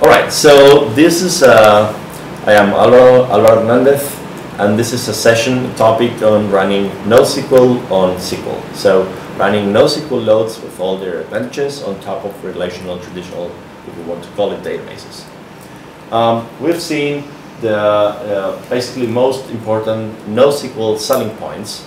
All right, so this is, uh, I am Alvaro, Alvaro Hernandez, and this is a session topic on running NoSQL on SQL. So running NoSQL loads with all their advantages on top of relational, traditional, if you want to call it, databases. Um, we've seen the uh, basically most important NoSQL selling points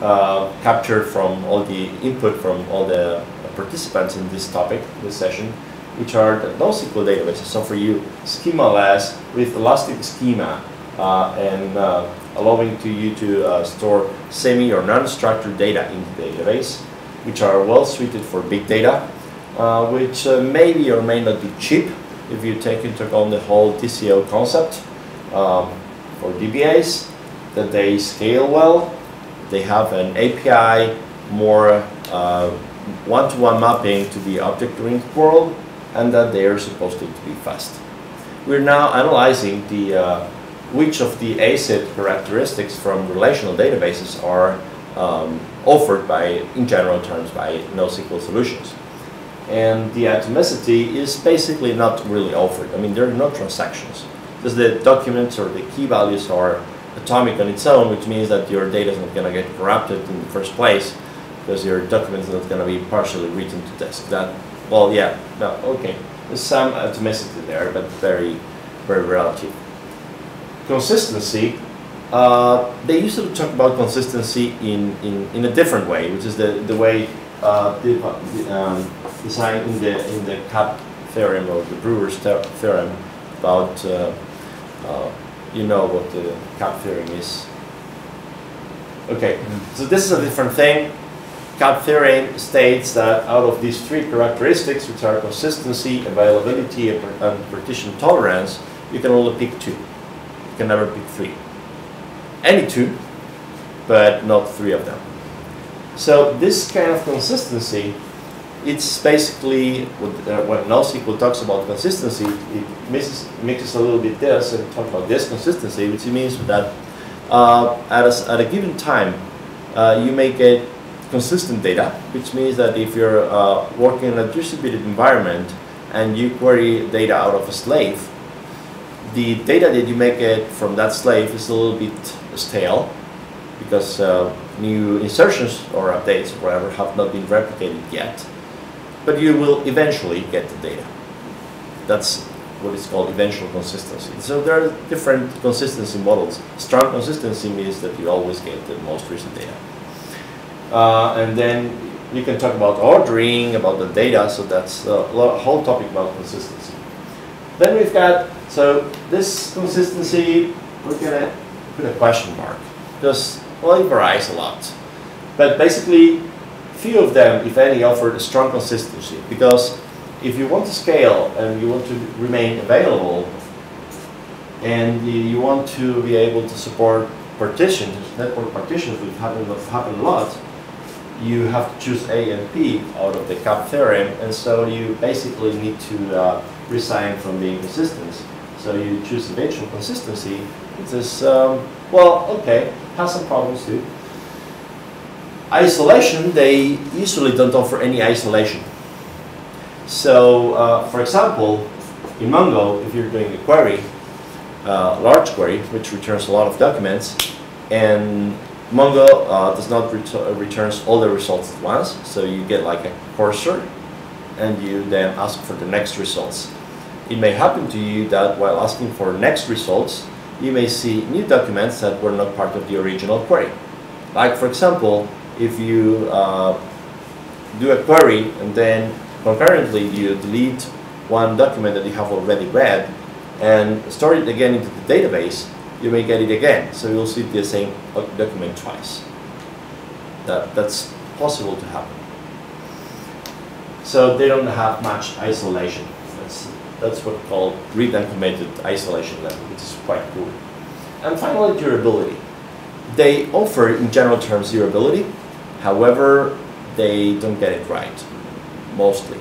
uh, captured from all the input from all the participants in this topic, this session, which are the NoSQL databases. So for you, schema-less with elastic schema uh, and uh, allowing to you to uh, store semi or non-structured data in the database, which are well suited for big data, uh, which uh, maybe or may not be cheap if you take into account the whole TCO concept um, for DBAs, that they scale well, they have an API, more uh, one-to-one -one mapping to the object-oriented world, and that they are supposed to be fast. We're now analyzing the uh, which of the ACID characteristics from relational databases are um, offered by, in general terms, by NoSQL solutions. And the atomicity is basically not really offered. I mean, there are no transactions. Because the documents or the key values are atomic on its own, which means that your data is not going to get corrupted in the first place, because your document is not going to be partially written to disk. That well, yeah, no, okay. There's some atomicity there, but very, very relative. Consistency, uh, they used to talk about consistency in, in, in a different way, which is the, the way uh, the, um, designed in the, in the CAP theorem or the Brewer's theorem about, uh, uh, you know what the CAP theorem is. Okay, mm -hmm. so this is a different thing. CAP theorem states that out of these three characteristics, which are consistency, availability, and partition tolerance, you can only pick two. You can never pick three. Any two, but not three of them. So this kind of consistency, it's basically, what, uh, when NoSQL talks about consistency, it mixes, mixes a little bit this and talk about this consistency, which means that uh, at, a, at a given time, uh, you may get consistent data, which means that if you're uh, working in a distributed environment and you query data out of a slave, the data that you make it from that slave is a little bit stale because uh, new insertions or updates or whatever have not been replicated yet. But you will eventually get the data. That's what is called eventual consistency. So there are different consistency models. Strong consistency means that you always get the most recent data. Uh, and then you can talk about ordering, about the data, so that's a whole topic about consistency. Then we've got, so this consistency, we're to put a question mark, because, well, it varies a lot. But basically, few of them, if any, offer a strong consistency, because if you want to scale and you want to remain available, and you want to be able to support partitions, network partitions, which happen, happen a lot, you have to choose A and P out of the CAP theorem, and so you basically need to uh, resign from being consistent. So you choose eventual consistency, which is, um, well, okay, has some problems too. Isolation, they usually don't offer any isolation. So, uh, for example, in Mongo, if you're doing a query, uh, large query, which returns a lot of documents, and Mongo uh, does not ret uh, returns all the results at once, so you get like a cursor, and you then ask for the next results. It may happen to you that while asking for next results, you may see new documents that were not part of the original query. Like for example, if you uh, do a query and then concurrently you delete one document that you have already read and store it again into the database, you may get it again. So you'll see the same document twice. That, that's possible to happen. So they don't have much isolation. That's, that's what we call read uncommitted isolation level, which is quite cool. And finally, durability. They offer, in general terms, durability. However, they don't get it right, mostly.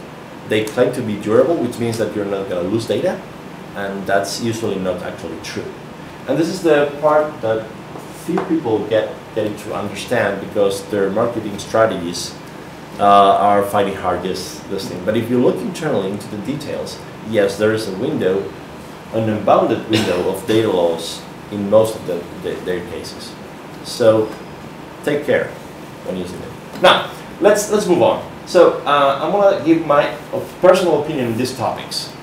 They claim to be durable, which means that you're not going to lose data, and that's usually not actually true. And this is the part that few people get getting to understand because their marketing strategies uh, are finding hard this, this thing. But if you look internally into the details, yes, there is a window, an unbounded window of data loss in most of the, the, their cases. So take care when using it. Now, let's, let's move on. So uh, I'm going to give my personal opinion on these topics.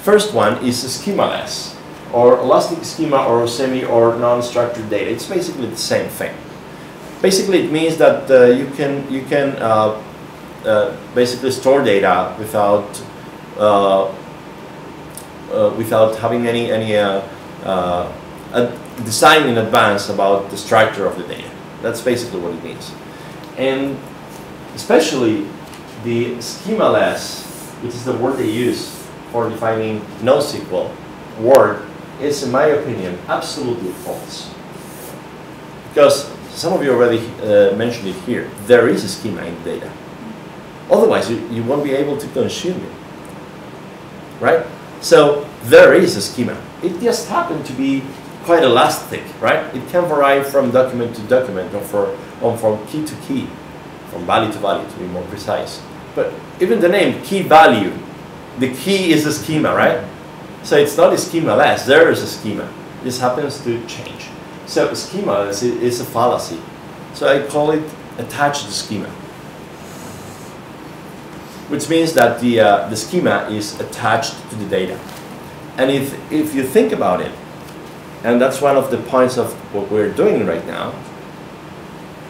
First one is schemaless, or elastic schema, or semi or non-structured data. It's basically the same thing. Basically, it means that uh, you can you can uh, uh basically store data without uh, uh, without having any any design in advance about the structure of the data. That's basically what it means, and especially the schemaless, which is the word they use for defining NoSQL word, is, in my opinion, absolutely false. Because some of you already uh, mentioned it here, there is a schema in data. Otherwise, you, you won't be able to consume it. Right? So, there is a schema. It just happened to be quite elastic, right? It can vary from document to document or, for, or from key to key, from value to value to be more precise. But even the name key value, the key is a schema, right? So it's not a schema less, there is a schema. This happens to change. So schema is, is a fallacy. So I call it attached schema. Which means that the, uh, the schema is attached to the data. And if, if you think about it, and that's one of the points of what we're doing right now,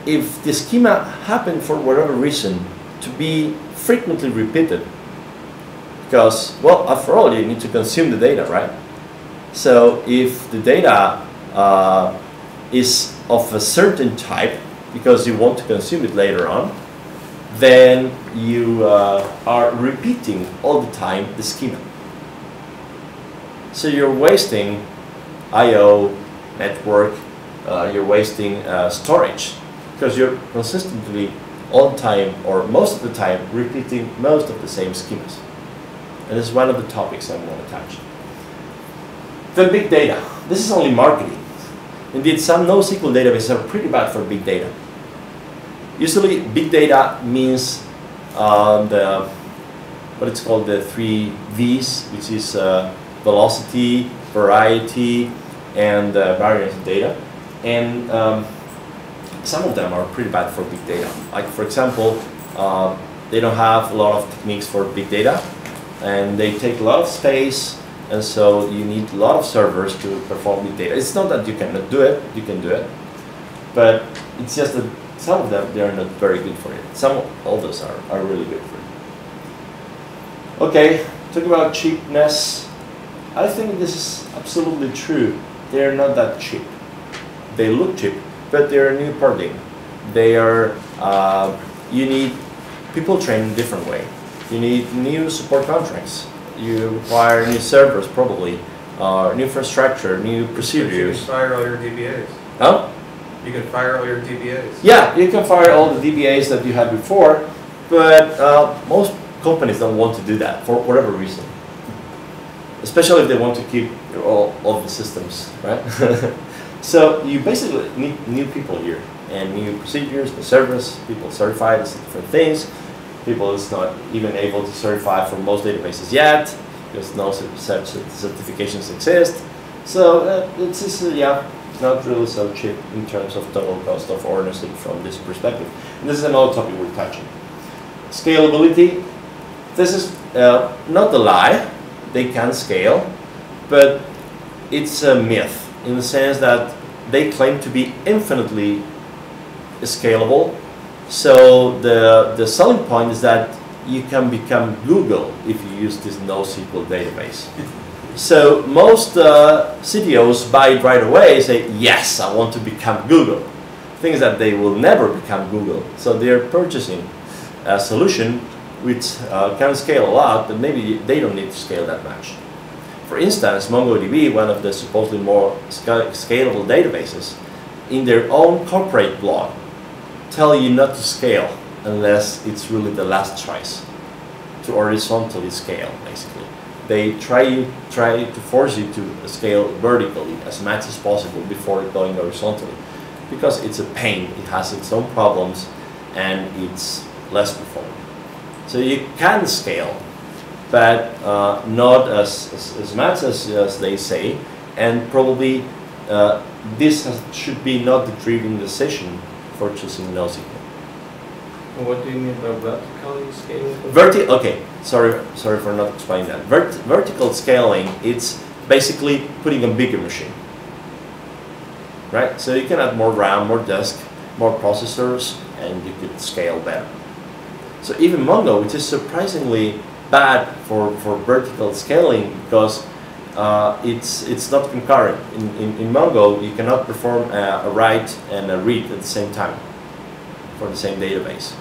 if the schema happened for whatever reason to be frequently repeated because, well, after all, you need to consume the data, right? So if the data uh, is of a certain type, because you want to consume it later on, then you uh, are repeating all the time the schema. So you're wasting I.O., network, uh, you're wasting uh, storage, because you're consistently all time or most of the time repeating most of the same schemas. And this is one of the topics I want to touch. The big data. This is only marketing. Indeed, some NoSQL databases are pretty bad for big data. Usually, big data means uh, the what it's called the three V's, which is uh, velocity, variety, and uh, variance of data. And um, some of them are pretty bad for big data. Like for example, uh, they don't have a lot of techniques for big data and they take a lot of space and so you need a lot of servers to perform big data. It's not that you cannot do it, you can do it, but it's just that some of them, they are not very good for it. Some others are, are really good for it. Okay, talk about cheapness. I think this is absolutely true. They are not that cheap. They look cheap, but they're a new paradigm. They are, uh, you need people trained in different way. You need new support contracts. You require new servers, probably, uh, new infrastructure, new procedures. You can fire all your DBAs. Huh? You can fire all your DBAs. Yeah, you can fire all the DBAs that you had before, but uh, most companies don't want to do that for whatever reason. Especially if they want to keep all, all the systems, right? so you basically need new people here and new procedures, new servers, people certified different things people is not even able to certify for most databases yet because no such certifications exist. So uh, it's just, uh, yeah, not really so cheap in terms of total cost of ownership from this perspective. And this is another topic we're touching. Scalability. This is uh, not a lie. They can scale, but it's a myth in the sense that they claim to be infinitely scalable so the, the selling point is that you can become Google if you use this NoSQL database. so most uh, CTOs buy it right away say, yes, I want to become Google. Things that they will never become Google. So they're purchasing a solution which uh, can scale a lot, but maybe they don't need to scale that much. For instance, MongoDB, one of the supposedly more scalable databases, in their own corporate blog, tell you not to scale unless it's really the last choice to horizontally scale basically. They try try to force you to scale vertically as much as possible before going horizontally because it's a pain it has its own problems and it's less performant So you can scale, but uh, not as, as, as much as, as they say, and probably uh, this has, should be not the driving decision for choosing NoSQL. What do you mean by vertically scaling? Verti okay, sorry, sorry for not explaining that. Vert vertical scaling, it's basically putting a bigger machine, right? So you can add more RAM, more disk, more processors, and you could scale better. So even Mongo, which is surprisingly bad for, for vertical scaling because uh, it's, it's not concurrent. In, in, in Mongo, you cannot perform a, a write and a read at the same time for the same database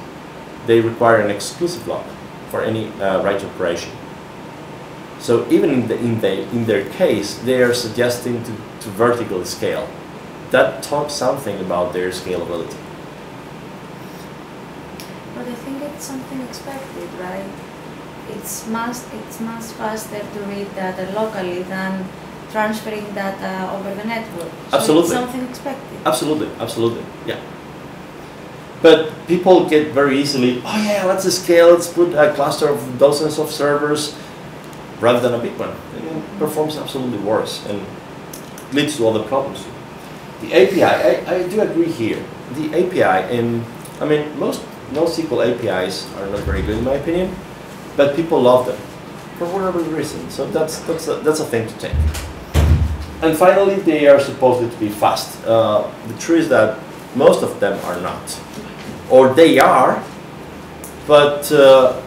they require an exclusive lock for any uh, write operation. So even in, the, in, the, in their case, they are suggesting to, to vertically scale. That talks something about their scalability. But I think it's something expected, right? It's much, it's much faster to read data locally than transferring data over the network. So Absolutely. It's something expected. Absolutely, absolutely, yeah. But people get very easily, oh yeah, let's scale, let's put a cluster of dozens of servers rather than a big one. It performs absolutely worse and leads to other problems. The API, I, I do agree here. The API, and I mean, most NoSQL APIs are not very good in my opinion, but people love them for whatever reason. So that's, that's, a, that's a thing to take. And finally, they are supposed to be fast. Uh, the truth is that most of them are not or they are, but uh,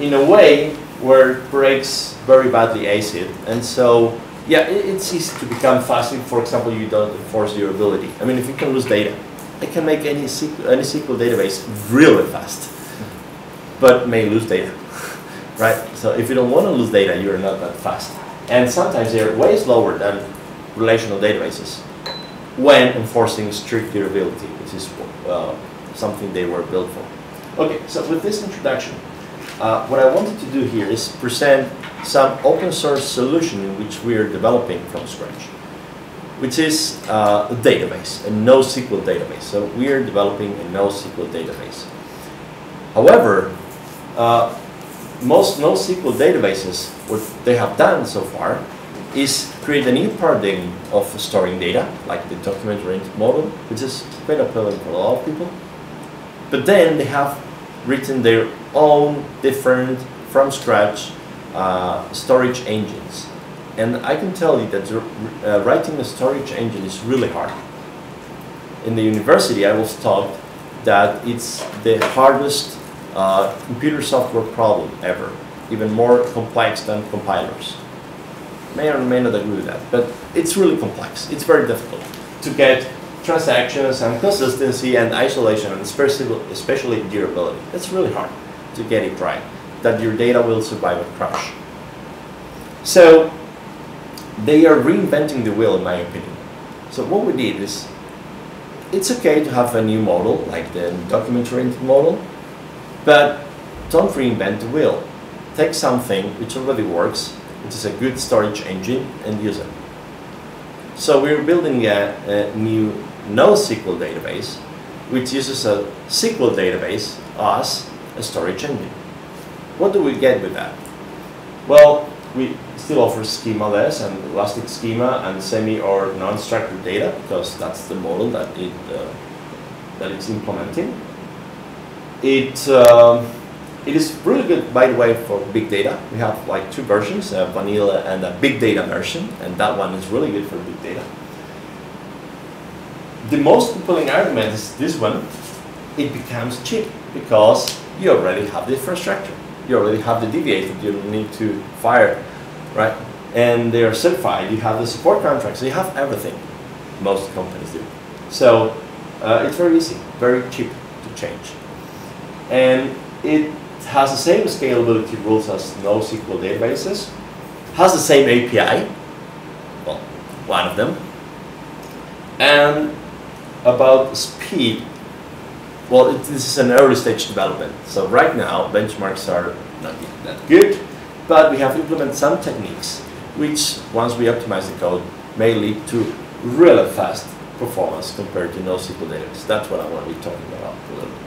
in a way where it breaks very badly ACID. And so, yeah, it, it's easy to become fast if, for example, you don't enforce durability. I mean, if you can lose data, I can make any SQL, any SQL database really fast, but may lose data, right? So if you don't want to lose data, you're not that fast. And sometimes they're way slower than relational databases when enforcing strict durability, which is uh, something they were built for. Okay, so with this introduction, uh, what I wanted to do here is present some open source solution in which we are developing from scratch, which is uh, a database, a NoSQL database. So we are developing a NoSQL database. However, uh, most NoSQL databases, what they have done so far is create a new paradigm of storing data, like the document-oriented model, which is quite appealing for a lot of people. But then they have written their own different, from scratch, uh, storage engines. And I can tell you that uh, writing a storage engine is really hard. In the university, I was taught that it's the hardest uh, computer software problem ever, even more complex than compilers. May or may not agree with that, but it's really complex. It's very difficult to get transactions and consistency and isolation and especially, durability. It's really hard to get it right, that your data will survive a crash. So they are reinventing the wheel in my opinion. So what we did is, it's okay to have a new model, like the document-oriented model, but don't reinvent the wheel. Take something which already works, which is a good storage engine, and use it. So we're building a, a new NoSQL database, which uses a SQL database as a storage engine. What do we get with that? Well, we still offer schemaless and elastic schema and semi or non-structured data because that's the model that it uh, that it's implementing. It um, it is really good, by the way, for big data. We have like two versions, a vanilla and a big data version, and that one is really good for big data the most compelling argument is this one. It becomes cheap because you already have the infrastructure. You already have the that you don't need to fire, right? And they are certified. You have the support contracts. You have everything. Most companies do. So uh, it's very easy, very cheap to change. And it has the same scalability rules as NoSQL databases, has the same API, well, one of them, and about speed, well, it, this is an early stage development. So right now, benchmarks are not that good, but we have implemented some techniques which, once we optimize the code, may lead to really fast performance compared to NoSQL database. That's what I want to be talking about a little bit.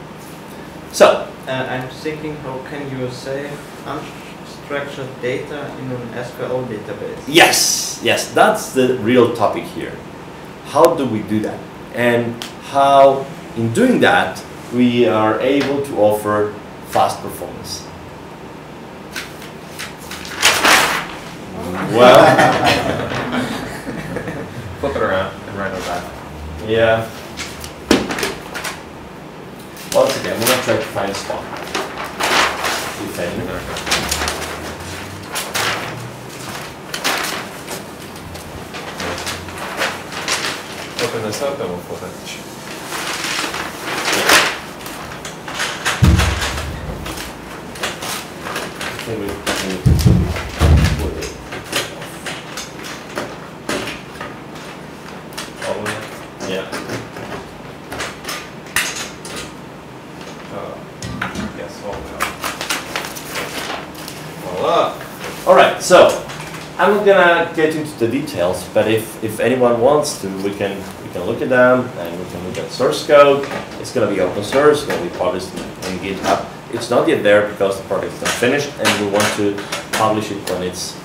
So, Uh, I'm thinking, how can you save unstructured data in an SQL database? yes, yes, that's the real topic here. How do we do that? And how, in doing that, we are able to offer fast performance. Well, Flip it around and write it back. yeah. Once again, I'm gonna try to find a spot. If any. Open this up and we'll flip it. Think we need to put it All the way. Yeah. Uh, Yes, all the way up. Voila. All right, so I'm not gonna get into the details, but if, if anyone wants to, we can we can look at them and we can look at source code. It's gonna be open source, it's gonna be published in, GitHub. It's not yet there because the project is not finished, and we want to publish it when it's,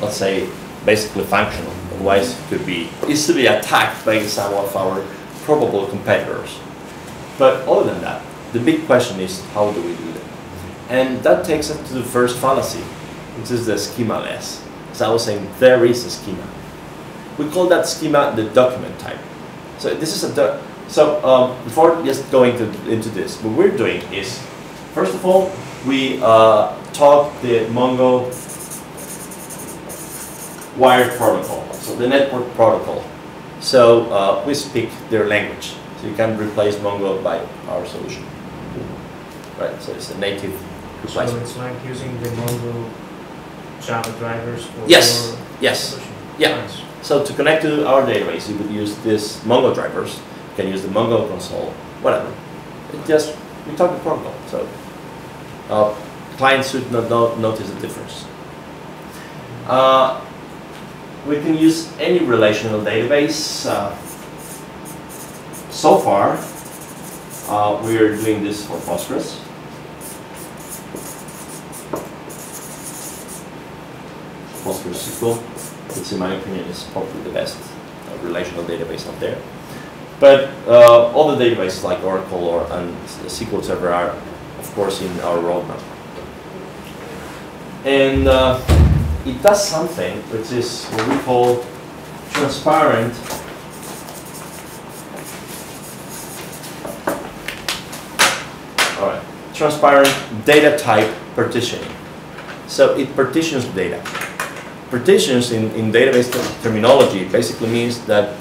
let's say, basically functional. Otherwise, it could be easily attacked by some of our probable competitors. But other than that, the big question is how do we do that? And that takes us to the first fallacy, which is the schema-less. As I was saying, there is a schema. We call that schema the document type. So this is a so um, before just going to, into this, what we're doing is, first of all, we uh, taught the Mongo wired protocol, so the network protocol. So uh, we speak their language. So you can replace Mongo by our solution. Right, so it's a native So it's like using the Mongo Java drivers for Yes, your yes. solution. Yeah. Nice. So to connect to our database, you would use this Mongo drivers. You can use the Mongo console, whatever. It just we talk the protocol. So uh, clients should not no- notice the difference. Uh, we can use any relational database. Uh, so far, uh, we are doing this for Postgres. PostgreSQL, which in my opinion is probably the best uh, relational database out there. But uh, all the databases like Oracle or and SQL Server are, of course, in our roadmap. And uh, it does something which is what we call transparent all right, transparent data type partitioning. So it partitions data. Partitions in, in database ter- terminology basically means that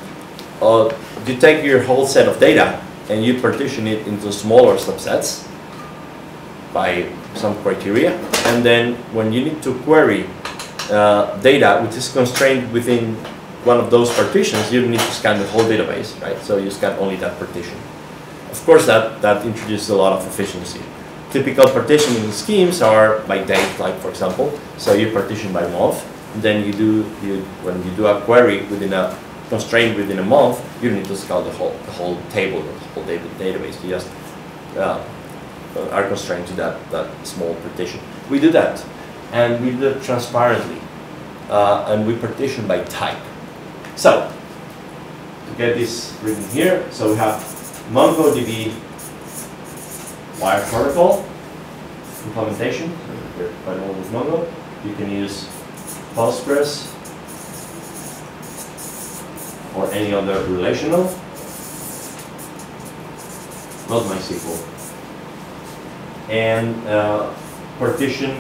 uh, you take your whole set of data and you partition it into smaller subsets by some criteria. And then when you need to query uh, data which is constrained within one of those partitions, you need to scan the whole database, right? So you scan only that partition. Of course, that, that introduces a lot of efficiency. Typical partitioning schemes are by date, like for example, so you partition by month, then you do, you, when you do a query within a constraint within a month, you need to scan the whole, the whole table, the whole data, database, you just uh, are constrained to that, that small partition. We do that, and we do it transparently, uh, and we partition by type. So, to get this written here, so we have MongoDB wire protocol implementation, we're quite with Mongo. You can use Postgres or any other relational, not MySQL. And uh, partition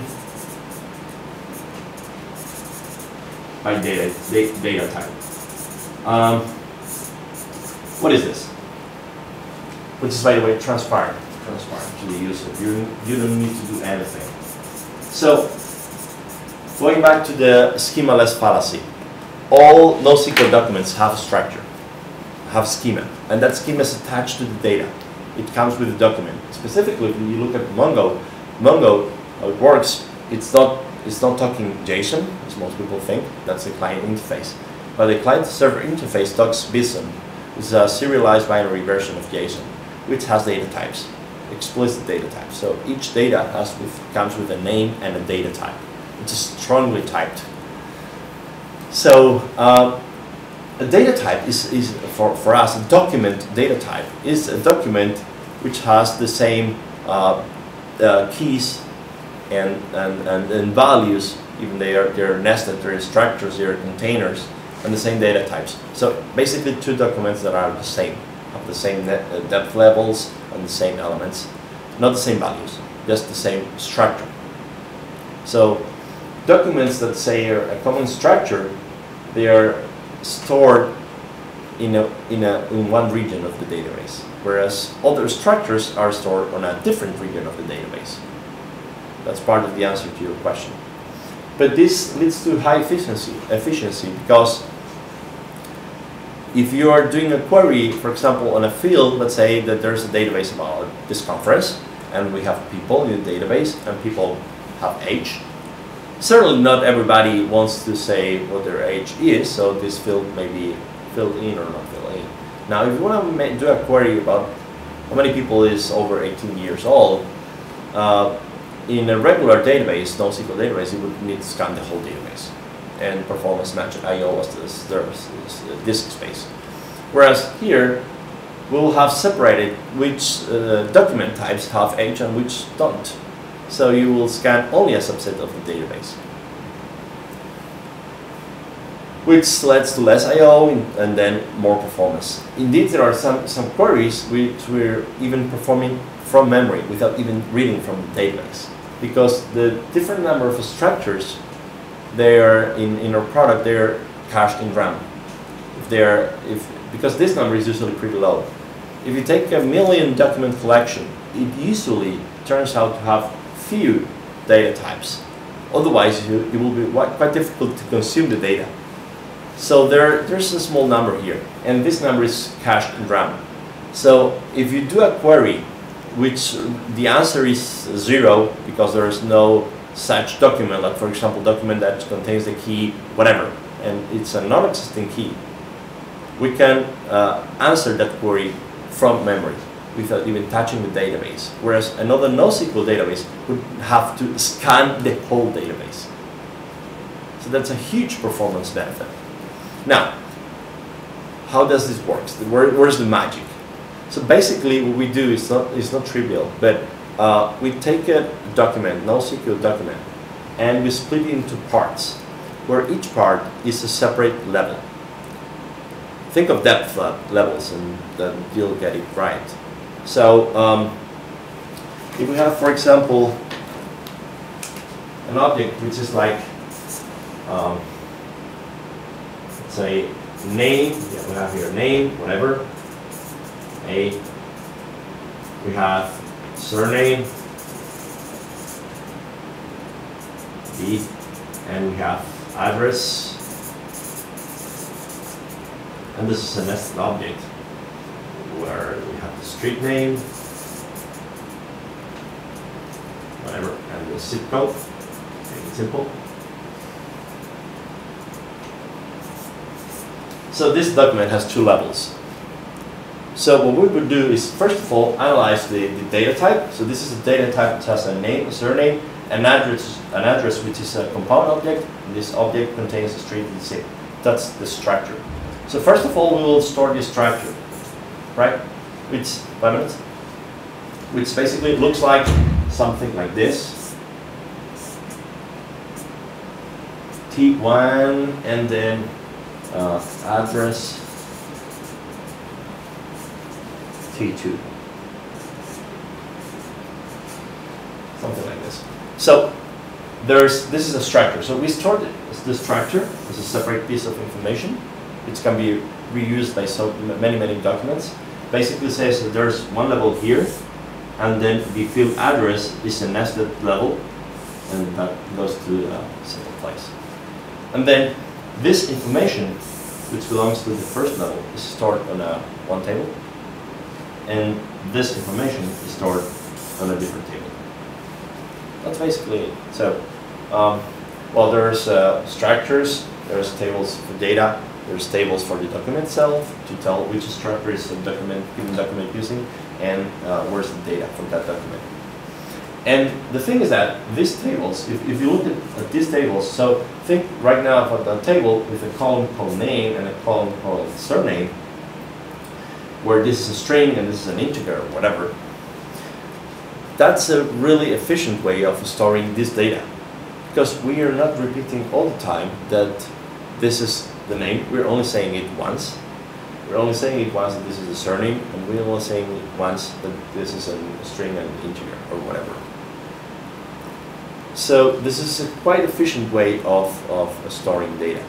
by data, da- data type. Um, what is this? Which is, by the way, transparent, transparent to the user. You, you don't need to do anything. So, going back to the schema-less fallacy, all NoSQL documents have a structure, have schema, and that schema is attached to the data. It comes with the document. Specifically, when you look at Mongo, Mongo, how it works, it's not, it's not talking JSON, as most people think, that's the client interface. But the client-server interface talks which is a serialized binary version of JSON, which has data types. explicit data types. So each data has with, comes with a name and a data type. It's strongly typed. So uh, a data type is, is for, for us, a document data type is a document which has the same uh, uh, keys and, and, and, and values, even they are, they're nested, they're structures, they're containers, and the same data types. So basically two documents that are the same, have the same uh, depth levels and the same elements, not the same values, just the same structure. So documents that say are a common structure, they are stored in, a, in, a, in one region of the database, whereas other structures are stored on a different region of the database. That's part of the answer to your question. But this leads to high efficiency, efficiency because if you are doing a query, for example, on a field, let's say that there's a database about this conference, and we have people in the database, and people have age. Certainly not everybody wants to say what their age is, so this field may be filled in or not filled in. Now, if you want to do a query about how many people is over 18 years old, uh, in a regular database, NoSQL database, you would need to scan the whole database and performance match I/O as this, disk space. Whereas here, we'll have separated which uh, document types have age and which don't. So you will scan only a subset of the database. Which leads to less I/O and then more performance. Indeed, there are some, some queries which we're even performing from memory without even reading from the database because the different number of structures they are in, in our product they are cached in RAM. If they are if because this number is usually pretty low. If you take a million document collection, it usually turns out to have few data types. Otherwise, it will be quite difficult to consume the data. So there, there's a small number here, and this number is cached in RAM. So if you do a query which the answer is zero because there is no such document, like for example, document that contains the key, whatever, and it's a non-existing key. We can uh, answer that query from memory without even touching the database, whereas another NoSQL database would have to scan the whole database. So that's a huge performance benefit. Now, how does this work? Where, where's the magic? So basically what we do is not, is not trivial, but uh, we take a document, NoSQL document, and we split it into parts, where each part is a separate level. Think of depth levels and then you'll get it right. So um, if we have, for example, an object which is like, um, say, name, yeah, we have here name, whatever, a. We have surname, B, and we have address. And this is a nested object where we have the street name, whatever, and the zip code. Make it simple. So this document has two levels. So what we would do is, first of all, analyze the, the data type. So this is a data type that has a name, a surname, an address, an address which is a compound object. This object contains a street and zip. That's the structure. So first of all, we will store the structure, right? Which, five minutes? Which basically looks like something like this. T1 and then uh, address T2. Something like this. So there's this is a structure. So we stored this structure as a separate piece of information. It can be reused by so many, many documents. Basically says that there's one level here, and then the field address is a nested level, and that goes to a single place. And then this information, which belongs to the first level, is stored on a one table and this information is stored on a different table. That's basically it. So, um, well, there's uh, structures, there's tables for data, there's tables for the document itself to tell which structure is the document, given document using, and uh, where's the data from that document. And the thing is that these tables, if, if you look at, at these tables, so think right now about a table with a column called name and a column called surname, where this is a string and this is an integer or whatever. That's a really efficient way of storing this data because we are not repeating all the time that this is the name. We're only saying it once. We're only saying it once that this is a surname, and we're only saying it once that this is a string and integer or whatever. So this is a quite efficient way of, of storing data.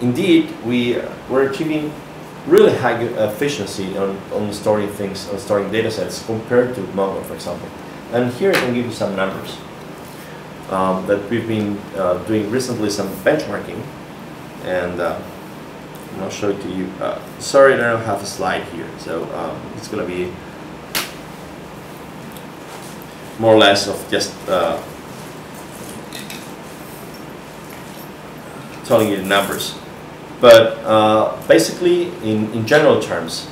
Indeed, we, uh, we're achieving really high efficiency on, on storing things, on storing data sets compared to Mongo, for example. And here I can give you some numbers um, that we've been uh, doing recently some benchmarking. And uh, I'll show it to you. Uh, sorry, I don't have a slide here, so um, it's going to be more or less of just uh, telling you the numbers. But uh, basically, in, in general terms,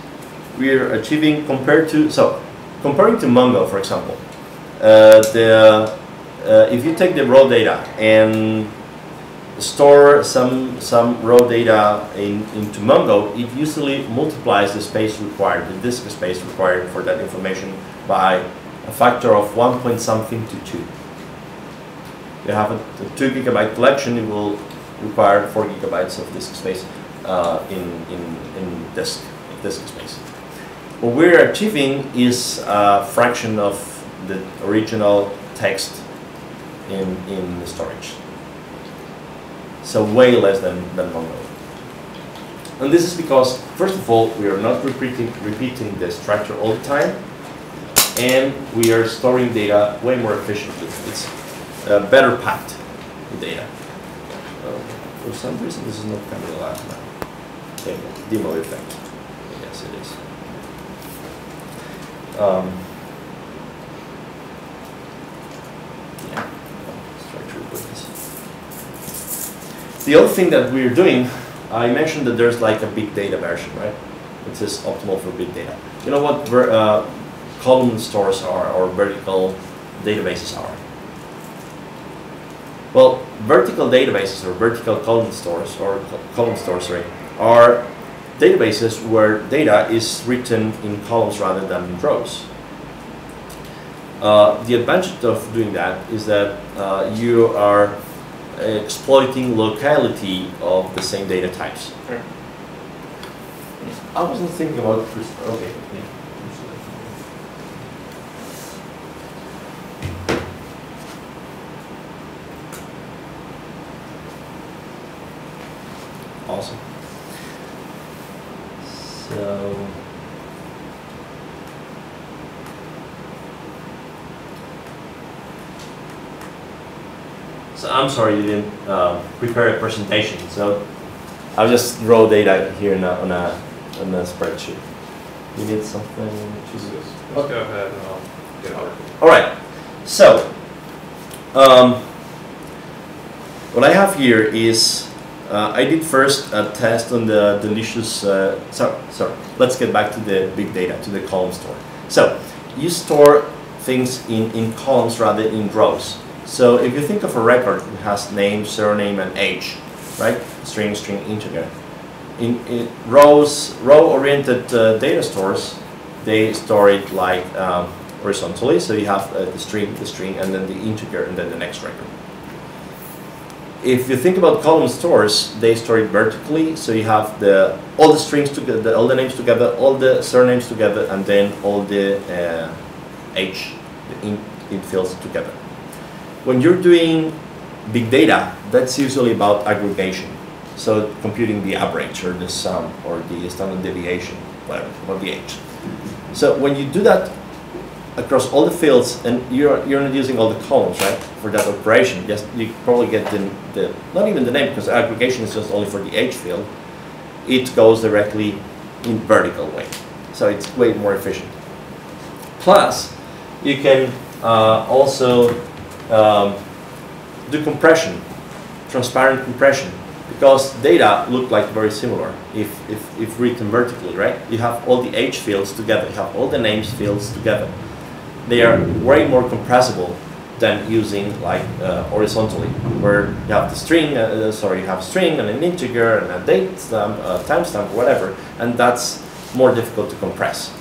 we are achieving compared to, so comparing to Mongo, for example, uh, the, uh, if you take the raw data and store some, some raw data in, into Mongo, it usually multiplies the space required, the disk space required for that information by a factor of one point something to two. You have a, a two gigabyte collection, it will require 4 gigabytes of disk space uh, in, in, in disk, disk space. What we're achieving is a fraction of the original text in, in storage. So way less than, than Mongo. And this is because, first of all, we are not repeating, repeating the structure all the time, and we are storing data way more efficiently. It's uh, better packed data. Um, for some reason, this is not coming alive now. Demo, demo effect. Yes, it is. Um, yeah, let's try to put this. The other thing that we're doing, I mentioned that there's like a big data version, right? It says optimal for big data. You know what uh, column stores are or vertical databases are? Well, vertical databases or vertical column stores or co- column stores, sorry, are databases where data is written in columns rather than in rows. Uh, the advantage of doing that is that uh, you are Uh, exploiting locality of the same data types. Sure. I wasn't thinking about this. Okay. yeah. Awesome. So. So I'm sorry you didn't uh, prepare a presentation. So I'll just raw data here in a, on a on a spreadsheet. You need something to Just, do. just go ahead and I'll get out. All right. So um, what I have here is uh, I did first a test on the delicious. Uh, sorry, sorry. Let's get back to the big data to the column store. So you store things in in columns rather than in rows. So if you think of a record, it has name, surname, and age, right? String, string, integer. In, in rows, row-oriented uh, data stores, they store it like um, horizontally. So you have uh, the string, the string, and then the integer, and then the next record. If you think about column stores, they store it vertically. So you have the all the strings together, all the names together, all the surnames together, and then all the uh, age, the in, in fields together. When you're doing big data, that's usually about aggregation. So computing the average or the sum or the standard deviation, whatever, of the age. So when you do that across all the fields, and you're you're not using all the columns, right, for that operation, just you probably get the, the not even the name because aggregation is just only for the age field. It goes directly in vertical way, so it's way more efficient. Plus, you can uh, also um, do compression, transparent compression, because data look like very similar if, if, if written vertically, right? You have all the age fields together, you have all the names fields together. They are way more compressible than using like uh, horizontally, where you have the string, uh, sorry, you have string and an integer and a date stamp, a timestamp, whatever, and that's more difficult to compress.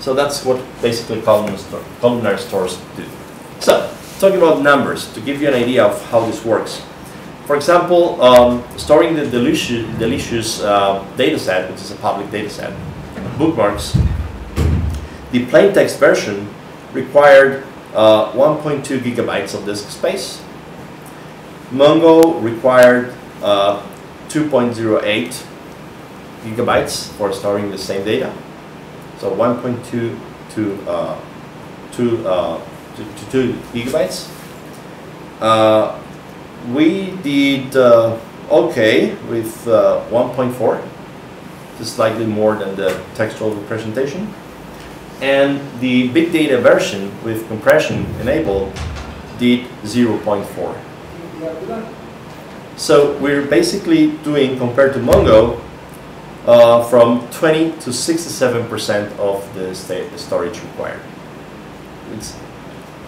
So that's what basically columnar, sto- columnar stores do. So, talking about numbers, to give you an idea of how this works. For example, um, storing the delicious, delicious uh, data set, which is a public data set, bookmarks, the plain text version required uh, 1.2 gigabytes of disk space. Mongo required uh, 2.08 gigabytes for storing the same data. So 1.2 to, uh, to, uh, to, to 2 gigabytes. Uh, we did uh, okay with uh, 1.4, just slightly more than the textual representation. And the big data version with compression enabled did 0.4. So we're basically doing, compared to Mongo, uh, from 20 to 67% of the sta- storage required. It's,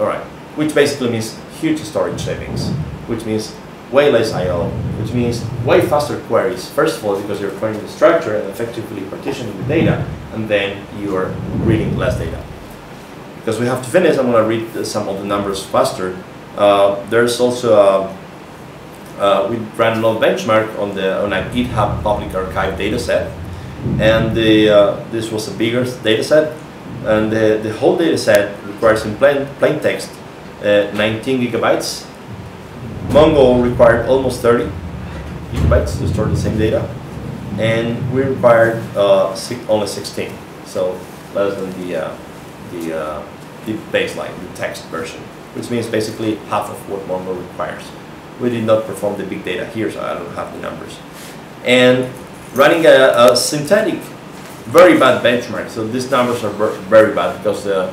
all right, which basically means huge storage savings, which means way less I/O, which means way faster queries. First of all, because you're querying the structure and effectively partitioning the data, and then you are reading less data. Because we have to finish, I'm going to read uh, some of the numbers faster. Uh, there's also a uh, we ran a little benchmark on the on a GitHub public archive data set, and the, uh, this was a bigger data set, and the, the whole data set requires in plain, plain text uh, 19 gigabytes. Mongo required almost 30 gigabytes to store the same data, and we required uh, six, only 16, so less than the uh, the uh, the baseline, the text version, which means basically half of what Mongo requires we did not perform the big data here, so I don't have the numbers. And running a, a synthetic, very bad benchmark. So these numbers are ver- very bad because uh, uh,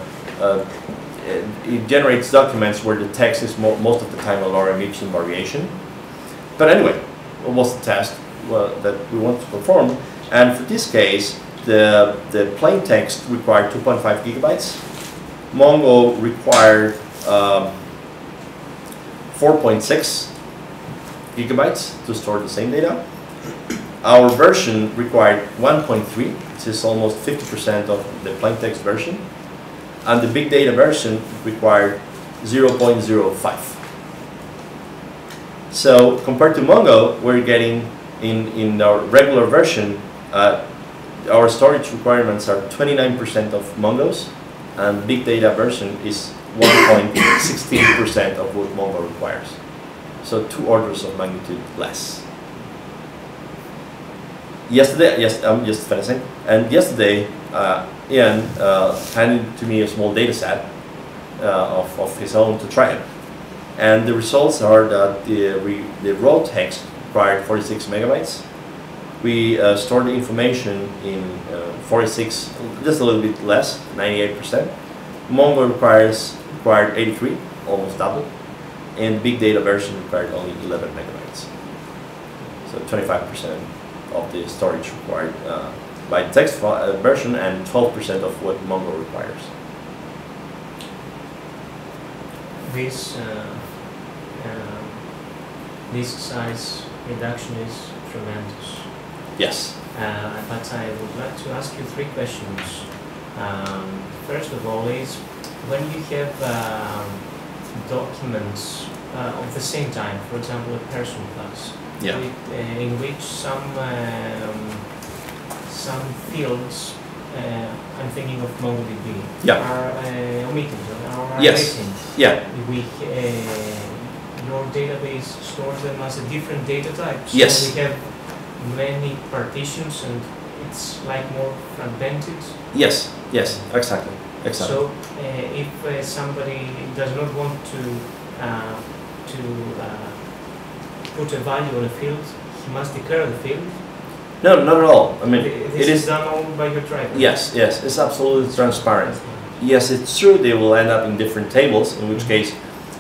it, it generates documents where the text is mo- most of the time a lorem ipsum variation. But anyway, what was the test well, that we want to perform? And for this case, the, the plain text required 2.5 gigabytes. Mongo required um, 4.6 gigabytes to store the same data. Our version required 1.3, which is almost 50% of the plain text version. And the big data version required 0.05. So compared to Mongo, we're getting in, in our regular version, uh, our storage requirements are 29% of Mongo's, and big data version is 1.16% of what Mongo requires. So two orders of magnitude less. Yesterday, yes, I'm just finishing. And yesterday, uh, Ian uh, handed to me a small data set uh, of, of his own to try it. And the results are that the, re, the raw text required 46 megabytes. We uh, stored the information in uh, 46, just a little bit less, 98%. Mongo requires required 83, almost double, and big data version required only 11 megabytes. So 25% of the storage required uh, by the text uh, version and 12% of what Mongo requires. This uh, um, disk size reduction is tremendous. Yes. Uh, but I would like to ask you three questions. Um, first of all, is when you have um, documents uh, of the same time, for example, a person class, Yeah. with, uh, in which some um, some fields, uh, I'm thinking of MongoDB, Yeah. are uh, omitted are Yes. missing. Yeah. We, uh, your database stores them as a different data type. So Yes. we have many partitions and it's like more fragmented. Yes. Yes. Exactly. Exactly. So uh, if uh, somebody does not want to uh, to uh, put a value on a field, he must declare the field. No, not at all. I mean, Th- it this is. is done all by your driver. Yes. Yes. It's absolutely transparent. Yes, it's true they will end up in different tables, in which case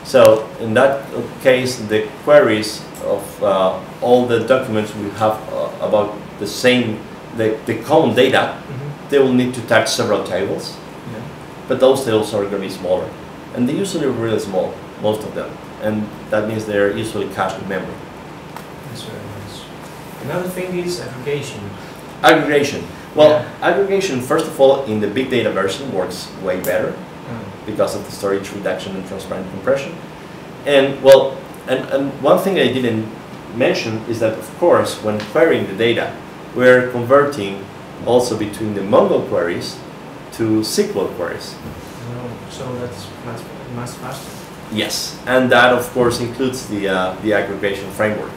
So in that case, the queries of uh, all the documents we have uh, about the same, the, the common data, Mhm. they will need to touch several tables, Yeah. but those tables are going to be smaller. And they usually are really small, most of them. And that means they're usually cached in memory. That's very nice. Another thing is aggregation. Aggregation. Well, Yeah. aggregation, first of all, in the big data version works way better. Mm. because of the storage reduction and transparent compression. And well, and, and one thing I didn't mention is that of course when querying the data, we're converting also between the Mongo queries to SQL queries. No, so that's much, much faster. Yes, and that of course includes the, uh, the aggregation framework.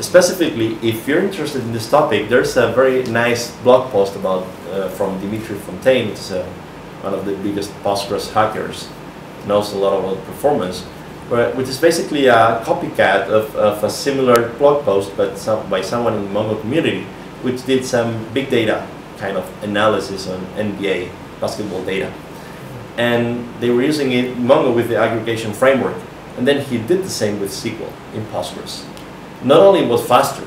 Specifically, if you're interested in this topic, there's a very nice blog post about uh, from Dimitri Fontaine, who's uh, one of the biggest Postgres hackers, knows a lot about performance, which is basically a copycat of, of a similar blog post, but some, by someone in the Mongo community, which did some big data kind of analysis on NBA basketball data and they were using it Mongo with the aggregation framework. And then he did the same with SQL in Postgres. Not only was faster,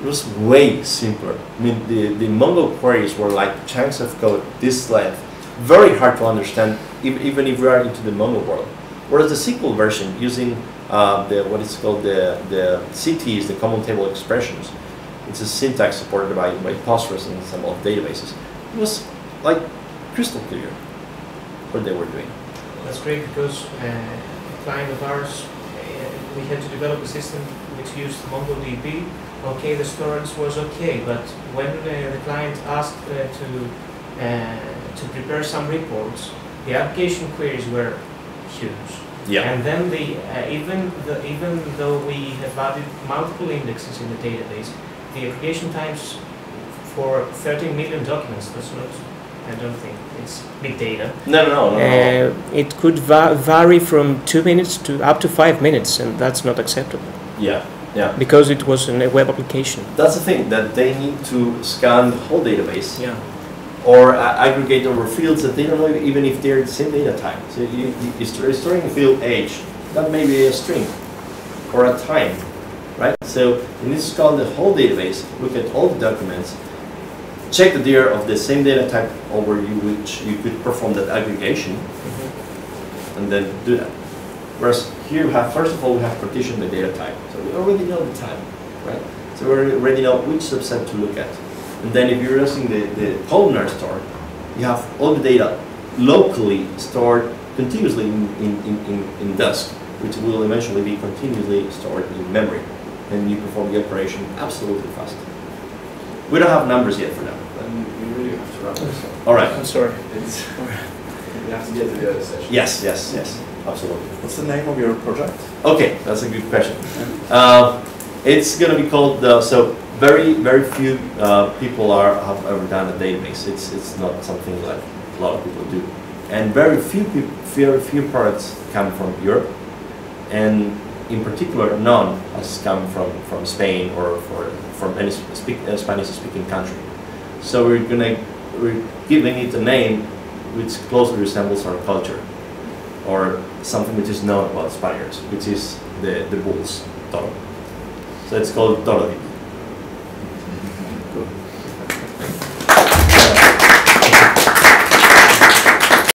it was way simpler. I mean, the, the Mongo queries were like chunks of code this length, very hard to understand, ev- even if we are into the Mongo world. Whereas the SQL version, using uh, the what is called the, the CTEs, the common table expressions, it's a syntax supported by, by Postgres and some of databases. It was like crystal clear what they were doing. That's great because uh, a client of ours, uh, we had to develop a system which used MongoDB. Okay, the storage was okay, but when uh, the client asked uh, to uh, to prepare some reports, the application queries were huge. Yeah. And then the uh, even the, even though we have added multiple indexes in the database, the aggregation times for 13 million documents. That's not. I don't think it's big data. No, no, no, no. no. Uh, it could va- vary from two minutes to up to five minutes, and that's not acceptable Yeah, yeah. because it was in a web application. That's the thing that they need to scan the whole database Yeah. or uh, aggregate over fields that they don't know even if they're the same data type. So you, you, you're storing a field age, that may be a string or a time, right? So you need to scan the whole database, look at all the documents, check that they are of the same data type over you which you could perform that aggregation and then do that. Whereas here we have, first of all, we have partitioned the data type. So we already know the type, right? So we already know which subset to look at. And then if you're using the, the columnar store, you have all the data locally stored continuously in, in, in, in, disk, which will eventually be continuously stored in memory. And you perform the operation absolutely fast. We don't have numbers yet for that. We really have to wrap this up. All right. I'm sorry. It's, we have to get to the other session. Yes, yes, yes, absolutely. What's the name of your project? Okay, that's a good question. Uh, it's going to be called uh, so very very few uh, people are have ever done a database. It's it's not something that a lot of people do, and very few people, very few products come from Europe, and in particular, none has come from from Spain or for, from any speak, uh, Spanish-speaking country. So we're gonna we're giving it a name which closely resembles our culture or something which is known about Spaniards, which is the, the bull's toro. So it's called toro.